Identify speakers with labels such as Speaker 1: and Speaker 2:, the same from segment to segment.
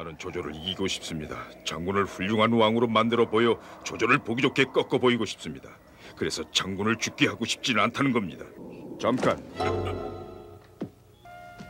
Speaker 1: 나는 조조를 이기고 싶습니다. 장군을 훌륭한 왕으로 만들어 보여 조조를 보기 좋게 꺾어 보이고 싶습니다. 그래서 장군을 죽게 하고 싶지는 않다는 겁니다. 잠깐.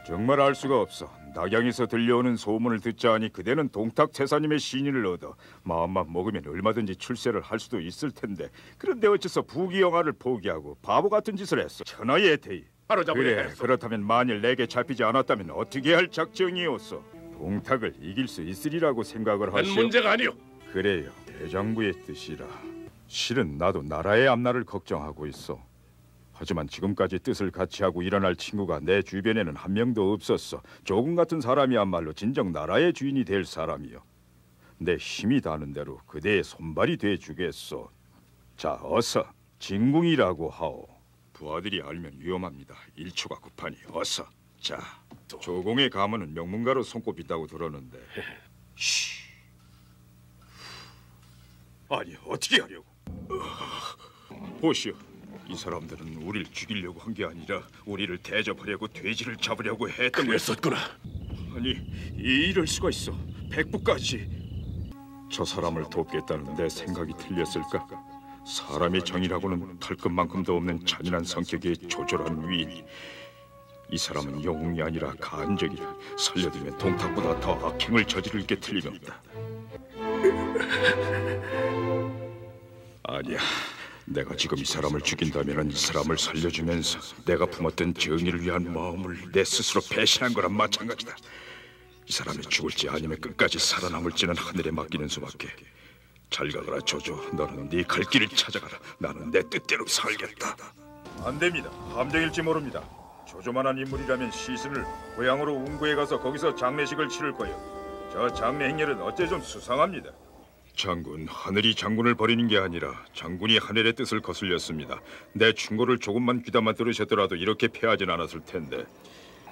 Speaker 1: 정말 알 수가 없어. 낙양에서 들려오는 소문을 듣자 하니 그대는 동탁 태사님의 신인을 얻어 마음만 먹으면 얼마든지 출세를 할 수도 있을 텐데 그런데 어째서 부귀영화를 포기하고 바보 같은 짓을 했어. 천하의 대의.
Speaker 2: 바로잡으려
Speaker 1: 그래
Speaker 2: 했어.
Speaker 1: 그렇다면 만일 내게 잡히지 않았다면 어떻게 할 작정이었어? 동탁을 이길 수 있으리라고 생각을
Speaker 2: 난
Speaker 1: 하시오.
Speaker 2: 문제가 아니오.
Speaker 1: 그래요 대장부의 뜻이라. 실은 나도 나라의 앞날을 걱정하고 있어. 하지만 지금까지 뜻을 같이 하고 일어날 친구가 내 주변에는 한 명도 없었어. 조금 같은 사람이야말로 진정 나라의 주인이 될 사람이요. 내 힘이 닿는 대로 그대의 손발이 돼 주겠소. 자, 어서 진궁이라고 하오. 부하들이 알면 위험합니다. 일초가 급하니 어서. 자, 조공의 가문은 명문가로 손꼽힌다고 들었는데. 쉬. 아니 어떻게 하려고? 보시오. 이 사람들은 우리를 죽이려고 한 게 아니라 우리를 대접하려고 돼지를 잡으려고 했던 거야.
Speaker 2: 그랬었구나.
Speaker 1: 아니 이- 이럴 수가 있어 백부까지 저 사람을 돕겠다는 내 생각이 틀렸을까 사람의 정이라고는 털끝만큼도 없는 잔인한 성격의 조절한 위인 이 사람은 영웅이 아니라 간적이라 살려두면 동탁보다 더 악행을 저지를 게 틀림없다 아니야 내가 지금 이 사람을 죽인다면 이 사람을 살려주면서 내가 품었던 정의를 위한 마음을 내 스스로 배신한 거랑 마찬가지다 이 사람이 죽을지 아니면 끝까지 살아남을지는 하늘에 맡기는 수밖에. 잘 가거라 조조. 너는 네 갈 길을 찾아가라. 나는 내 뜻대로 살겠다. 안 됩니다. 함정일지 모릅니다. 조조만한 인물이라면 시신을 고향으로 웅구에 가서 거기서 장례식을 치를 거요. 저 장례 행렬은 어째 좀 수상합니다. 장군, 하늘이 장군을 버리는 게 아니라 장군이 하늘의 뜻을 거슬렸습니다. 내 충고를 조금만 귀담아 들으셨더라도 이렇게 패하진 않았을 텐데.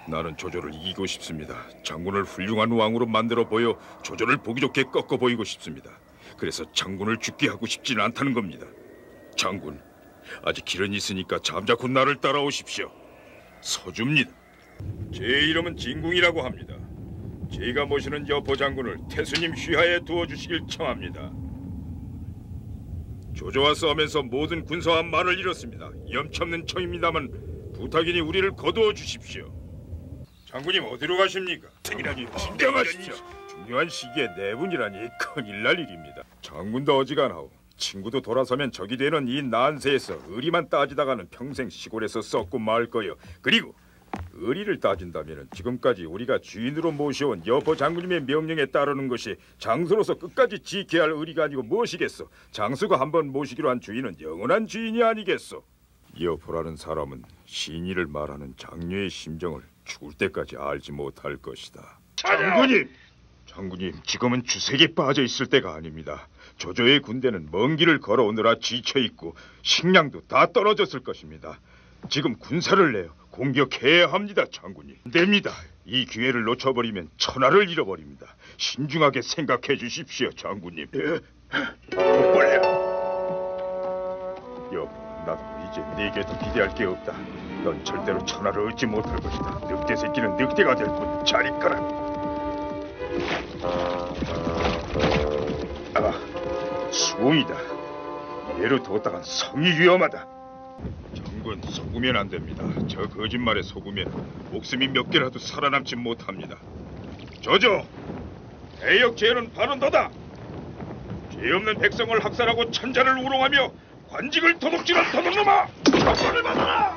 Speaker 1: 나는 조조를 이기고 싶습니다. 장군을 훌륭한 왕으로 만들어 보여 조조를 보기 좋게 꺾어 보이고 싶습니다. 그래서 장군을 죽게 하고 싶지는 않다는 겁니다. 장군, 아직 길은 있으니까 잠자코 나를 따라오십시오. 서줍니다. 제 이름은 진궁이라고 합니다. 제가 모시는 여포 장군을 태수님 휘하에 두어 주시길 청합니다. 조조와 싸우면서 모든 군사와 말을 잃었습니다. 염치없는 청입니다만 부탁이니 우리를 거두어 주십시오. 장군님 어디로 가십니까? 당연하니 진정하십시오. 중요한 시기에 네 분이라니 큰일 날 일입니다. 장군도 어지간하오. 친구도 돌아서면 적이 되는 이 난세에서 의리만 따지다가는 평생 시골에서 썩고 말 거요. 그리고 의리를 따진다면 지금까지 우리가 주인으로 모셔온 여포 장군님의 명령에 따르는 것이 장수로서 끝까지 지켜야 할 의리가 아니고 무엇이겠소? 장수가 한번 모시기로 한 주인은 영원한 주인이 아니겠소? 여포라는 사람은 신의를 말하는 장녀의 심정을 죽을 때까지 알지 못할 것이다. 장군님! 장군님, 지금은 주색에 빠져 있을 때가 아닙니다. 조조의 군대는 먼 길을 걸어오느라 지쳐 있고 식량도 다 떨어졌을 것입니다. 지금 군사를 내어 공격해야 합니다, 장군님. 안 됩니다. 이 기회를 놓쳐버리면 천하를 잃어버립니다. 신중하게 생각해 주십시오, 장군님. 복벌려. 여보, 나도 이제 네게도 기대할 게 없다. 넌 절대로 천하를 얻지 못할 것이다. 늑대 새끼는 늑대가 될 뿐. 잘 있거라. 아, 수공이다. 얘로 뒀다간 성이 위험하다. 장군, 속으면 안 됩니다. 저 거짓말에 속으면 목숨이 몇 개라도 살아남지 못합니다. 저저, 대역 죄는 바로 너다. 죄 없는 백성을 학살하고 천자를 우롱하며 관직을 도둑질한 도둑놈아! 처벌을 받아라!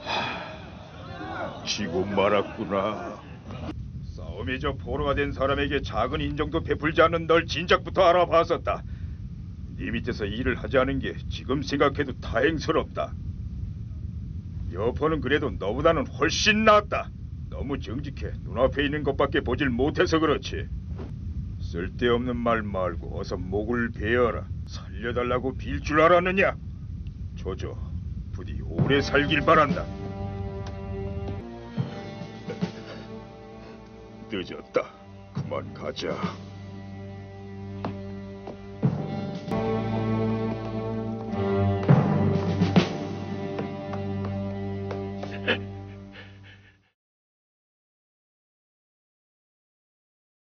Speaker 1: 하, 지고 말았구나. 싸움에 저 포로가 된 사람에게 작은 인정도 베풀지 않는 널 진작부터 알아봤었다. 네 밑에서 일을 하지 않은 게 지금 생각해도 다행스럽다. 여포는 그래도 너보다는 훨씬 낫다. 너무 정직해. 눈앞에 있는 것밖에 보질 못해서 그렇지. 쓸데없는 말 말고 어서 목을 베어라. 살려달라고 빌 줄 알았느냐? 조조, 부디 오래 살길 바란다. 늦었다. 그만 가자.